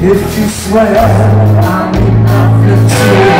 If you swear I'm in to